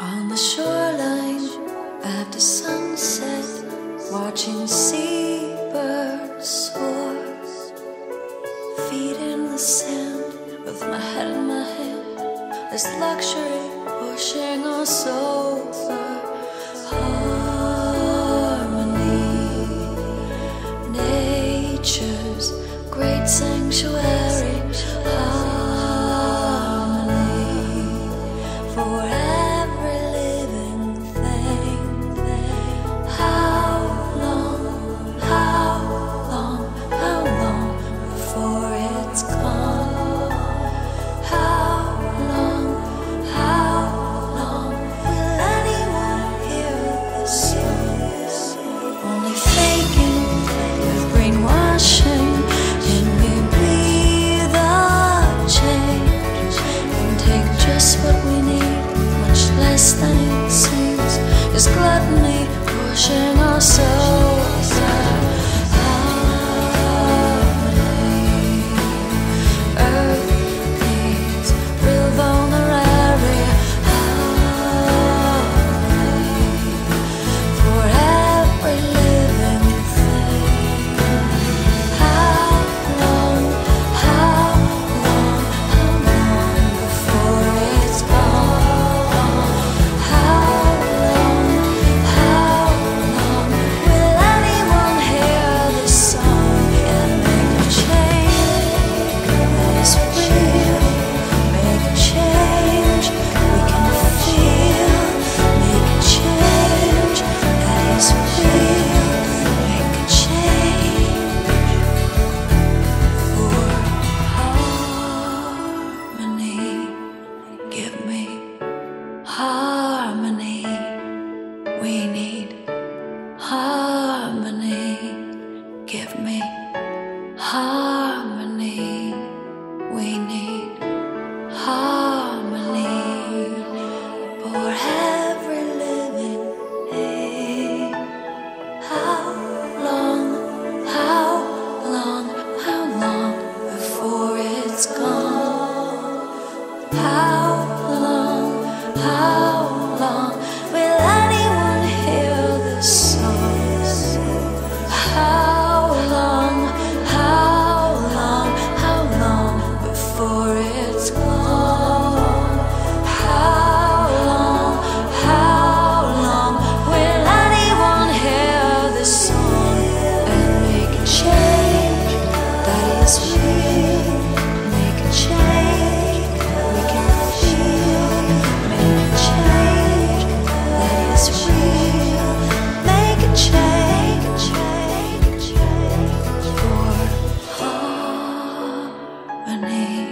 On the shoreline after sunset, watching seabirds soar. Feet in the sand with my head in my hand. This luxury pushing us over. gluttony pushing ourselves. out. give me harmony. We need harmony for every living thing. How long, how long, how long before it's gone? How name.